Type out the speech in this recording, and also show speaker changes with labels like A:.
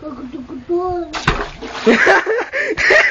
A: Как это здорово!